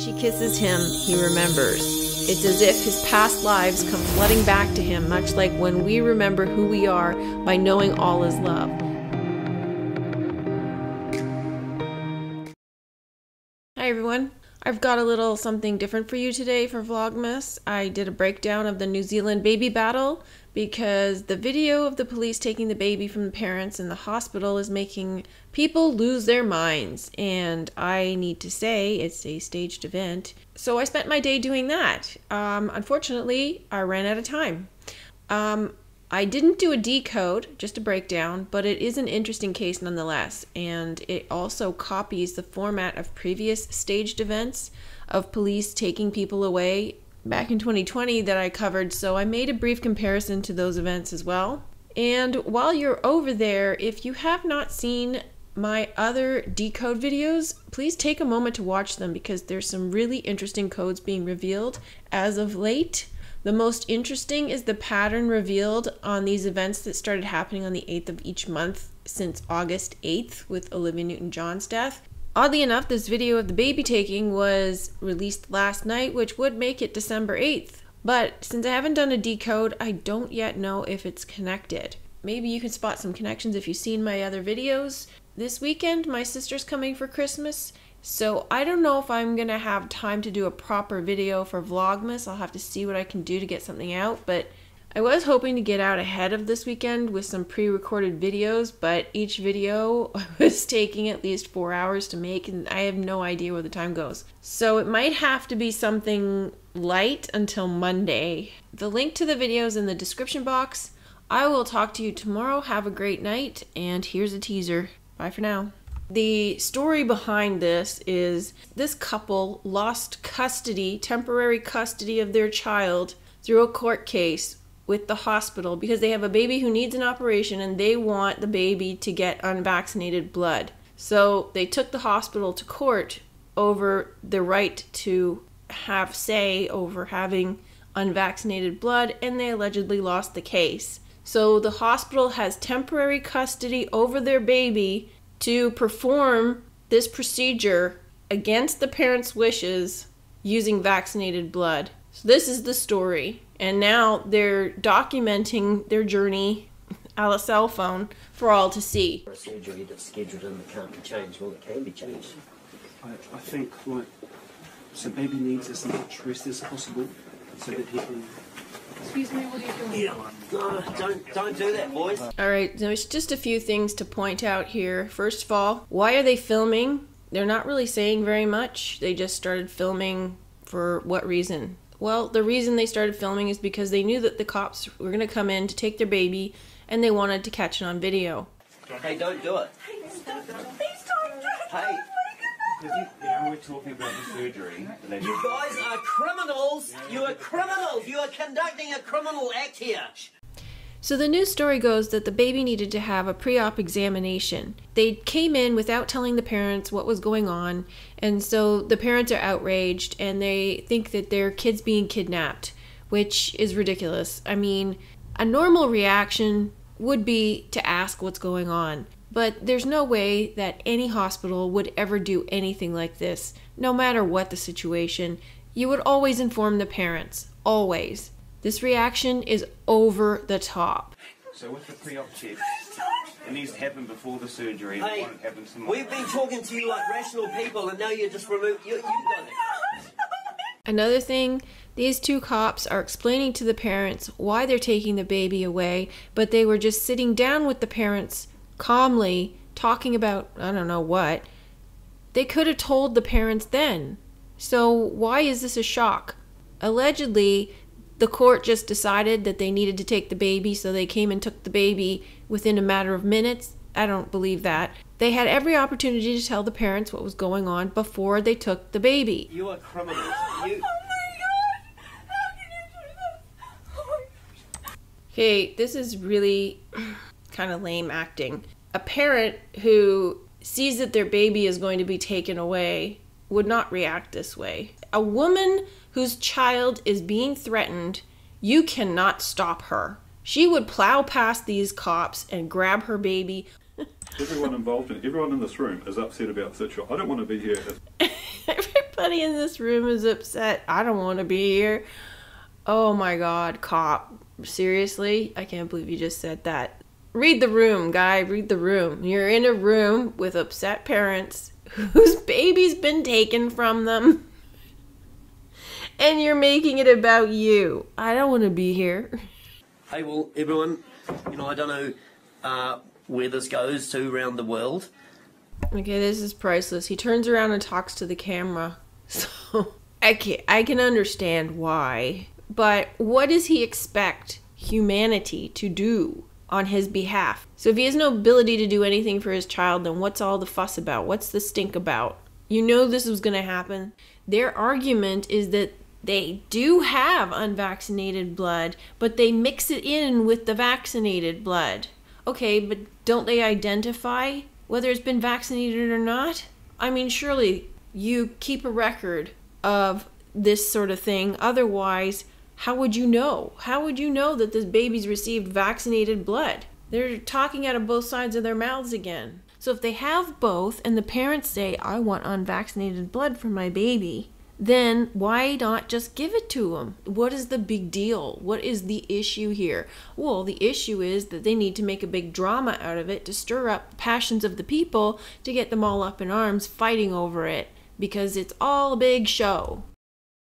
she kisses him, he remembers. It's as if his past lives come flooding back to him, much like when we remember who we are by knowing all is love. I've got a little something different for you today for Vlogmas. I did a breakdown of the New Zealand baby battle because the video of the police taking the baby from the parents in the hospital is making people lose their minds. And I need to say it's a staged event. So I spent my day doing that. Um, unfortunately, I ran out of time. Um, I didn't do a decode, just a breakdown, but it is an interesting case nonetheless, and it also copies the format of previous staged events of police taking people away back in 2020 that I covered, so I made a brief comparison to those events as well. And while you're over there, if you have not seen my other decode videos, please take a moment to watch them because there's some really interesting codes being revealed as of late. The most interesting is the pattern revealed on these events that started happening on the 8th of each month since August 8th with Olivia Newton John's death. Oddly enough, this video of the baby taking was released last night, which would make it December 8th. But since I haven't done a decode, I don't yet know if it's connected. Maybe you can spot some connections if you've seen my other videos. This weekend, my sister's coming for Christmas, so I don't know if I'm gonna have time to do a proper video for Vlogmas. I'll have to see what I can do to get something out, but I was hoping to get out ahead of this weekend with some pre-recorded videos, but each video was taking at least four hours to make, and I have no idea where the time goes. So it might have to be something light until Monday. The link to the video is in the description box. I will talk to you tomorrow. Have a great night, and here's a teaser. Bye for now. The story behind this is this couple lost custody, temporary custody of their child through a court case with the hospital because they have a baby who needs an operation and they want the baby to get unvaccinated blood. So they took the hospital to court over the right to have say over having unvaccinated blood and they allegedly lost the case. So the hospital has temporary custody over their baby to perform this procedure against the parents' wishes using vaccinated blood. So this is the story. And now they're documenting their journey on a cell phone for all to see. For a surgery that's scheduled and that can't be changed, well, it can be changed. I, I think, like, so baby needs as much rest as possible so that he can. Excuse me, what are you doing? Yeah. No, don't, don't do that, boys. All right, there's just a few things to point out here. First of all, why are they filming? They're not really saying very much. They just started filming for what reason? Well, the reason they started filming is because they knew that the cops were going to come in to take their baby and they wanted to catch it on video. Hey, don't do it. Hey, You, now we're talking about the surgery. and you guys are criminals. You are criminals. You are conducting a criminal act here. So the news story goes that the baby needed to have a pre-op examination. They came in without telling the parents what was going on, and so the parents are outraged and they think that their kid's being kidnapped, which is ridiculous. I mean, a normal reaction would be to ask what's going on. But there's no way that any hospital would ever do anything like this, no matter what the situation. You would always inform the parents, always. This reaction is over the top. So with the pre-op check, it needs to happen before the surgery. Hey, it won't tomorrow. we've been talking to you like rational people, and now you're just removed. You, you got it. Another thing, these two cops are explaining to the parents why they're taking the baby away, but they were just sitting down with the parents calmly talking about I don't know what. They could have told the parents then. So why is this a shock? Allegedly, the court just decided that they needed to take the baby, so they came and took the baby within a matter of minutes. I don't believe that. They had every opportunity to tell the parents what was going on before they took the baby. You are criminals. Oh my gosh! How can you. Oh okay, this is really kind of lame acting. A parent who sees that their baby is going to be taken away would not react this way. A woman whose child is being threatened, you cannot stop her. She would plow past these cops and grab her baby. Everyone involved in everyone in this room is upset about the situation. I don't want to be here. Everybody in this room is upset. I don't want to be here. Oh my god, cop. Seriously? I can't believe you just said that. Read the room, guy. Read the room. You're in a room with upset parents whose baby's been taken from them. And you're making it about you. I don't want to be here. Hey, well, everyone, you know, I don't know uh, where this goes to around the world. Okay, this is priceless. He turns around and talks to the camera. So I can I can understand why. But what does he expect humanity to do on his behalf? So if he has no ability to do anything for his child, then what's all the fuss about? What's the stink about? You know this was going to happen. Their argument is that they do have unvaccinated blood, but they mix it in with the vaccinated blood. Okay, but don't they identify whether it's been vaccinated or not? I mean, surely you keep a record of this sort of thing. Otherwise, how would you know? How would you know that this baby's received vaccinated blood? They're talking out of both sides of their mouths again. So if they have both and the parents say, I want unvaccinated blood for my baby, then why not just give it to them? What is the big deal? What is the issue here? Well, the issue is that they need to make a big drama out of it to stir up the passions of the people to get them all up in arms fighting over it because it's all a big show.